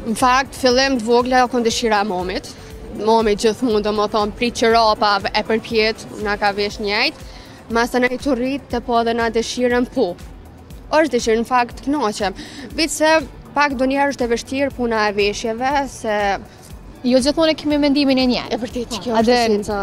Në fakt, fillim të vogla jo kënë dëshira momit. Momit gjithmonë, domethonë, pritë që rapa e përpjetë, na ka vesh njajtë. Masanej të rritëta po edhe na dëshirën po. është dëshirë në fakt t'kënoqem. Veç se pak ndonjëherë është e vështirë puna e veshjeve, se... Jo gjithmonë e kemi mendimin e njajtë. E vërtetë që kjo është të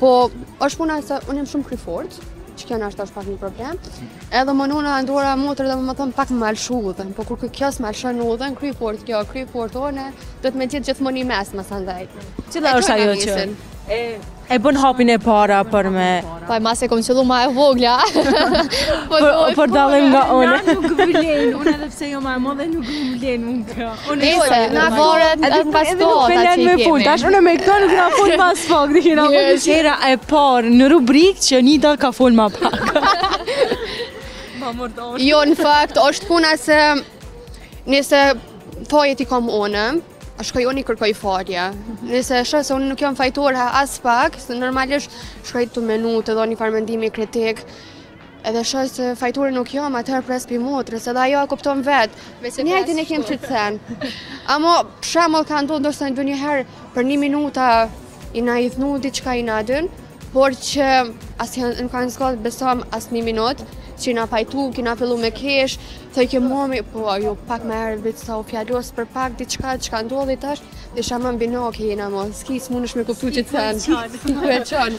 Po, është puna se unë jam shumë kryfort, që kjo ndoshta është pak një problem. Edhe munona e ndonjëra motër domethonë pak me ma lëshu udhën, po kur kjo s'ma lëshon udhën, kryfort kjo, kryfort unë, duhet me gjetë gjithmonë një mes masandaj. Cila është ajo që? E, e bën hapin e para për me... Po masi e kom qëllu ma e vogla. Po për dalim nga unë. Nuk vlen, unë edhe pse jom ma e madhe nuk vlen unë kjo. Nëse na voret edhe pas po kohë ta çikemi. Edhe unë tash unë me këto nuk na folim aspak, dikin na fol hera e parë në rubrikë që Nida ka fol më pak. Ma mordon. Jo, në fakt është puna se nëse fajin e kam unë, a shkoj unë i kërkoj falje. Nëse shoh se unë nuk jam fajtore aspak, normalisht shkoj te mendoj ndonjë farë mendimi kritik. Edhe shoh se fajtore nuk jam, atëherë pres prej motrës, edhe ajo e kupton vetë. Njëjtin e kem qët sen. Amo, për shembull ka ndodhë, ndonjëherë për një minuta jena idhnu diçka jena dy, por që asë janë, nuk kanë zgatë besom as një minutë, që jena pajtu, kena fillu me kesh, thojke momi, po ajo pak me herë vitë sa u fjallos për pak diçka që ka ndodhë i tash, edhe s'ban binjake jena mo, s'ki s'munësh me kuptu qët sen, si ku e qanë.